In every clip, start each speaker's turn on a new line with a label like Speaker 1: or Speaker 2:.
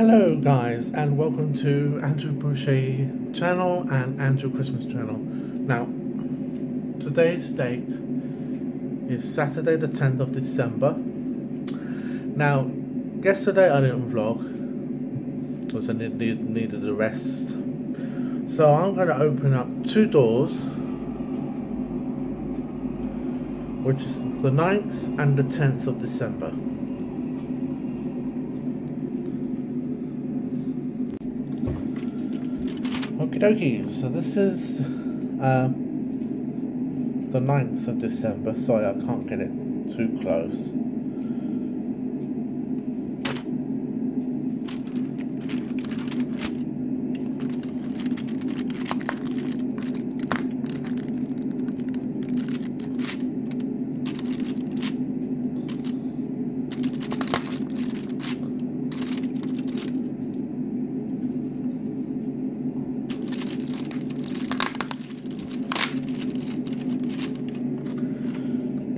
Speaker 1: Hello guys and welcome to Andrew Boucher channel and Andrew Christmas channel. Now today's date is Saturday the 10th of December. Now yesterday I didn't vlog because I needed, needed a rest. So I'm going to open up two doors which is the 9th and the 10th of December. Okie dokie, so this is uh, the 9th of December. Sorry, I can't get it too close.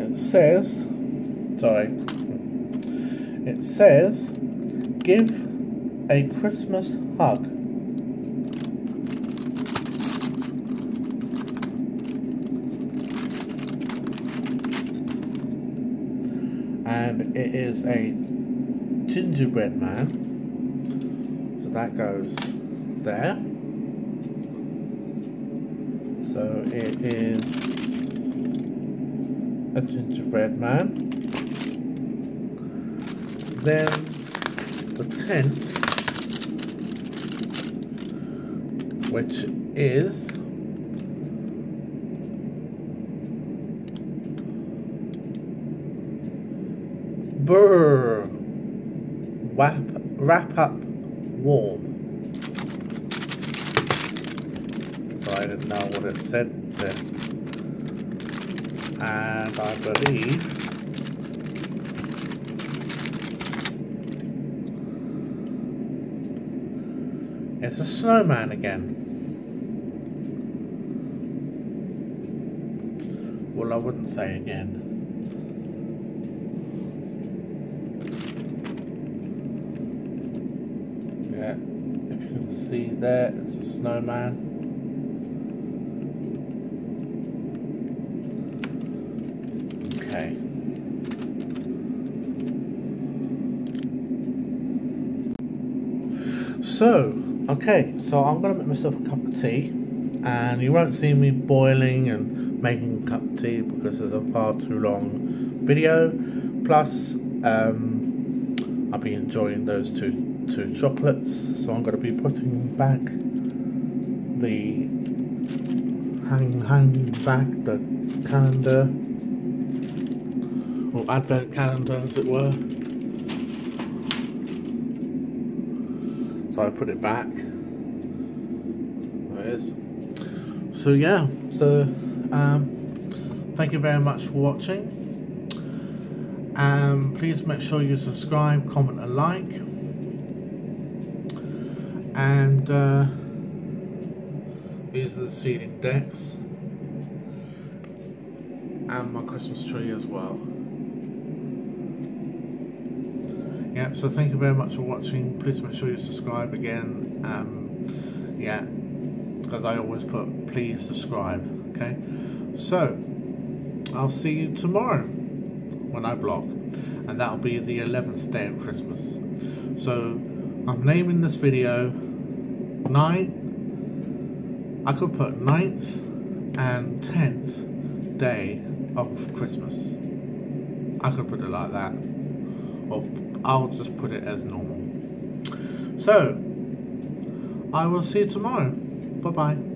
Speaker 1: It says, sorry, it says, give a Christmas hug. And it is a gingerbread man. So that goes there. So it is a gingerbread man. Then the tenth, which is Brr Wrap Wrap Up Warm. So I didn't know what it said there and I believe it's a snowman again. Well, I wouldn't say again. Yeah, if you can see there, it's a snowman. Okay. So, okay, so I'm going to make myself a cup of tea, and you won't see me boiling and making a cup of tea because it's a far too long video. Plus, um, I'll be enjoying those two two chocolates, so I'm going to be putting back the hang hang back the calendar or advent calendar as it were. So I put it back. There it is. So yeah, so um, thank you very much for watching. Um, please make sure you subscribe, comment and like. And uh, these are the seating decks and my Christmas tree as well. Yeah, so thank you very much for watching. Please make sure you subscribe again. Um, yeah, because I always put please subscribe. Okay, so I'll see you tomorrow when I vlog, and that'll be the 11th day of Christmas. So I'm naming this video night. I could put 9th and 10th day of Christmas. I could put it like that. Or I'll just put it as normal. So, I will see you tomorrow. Bye bye.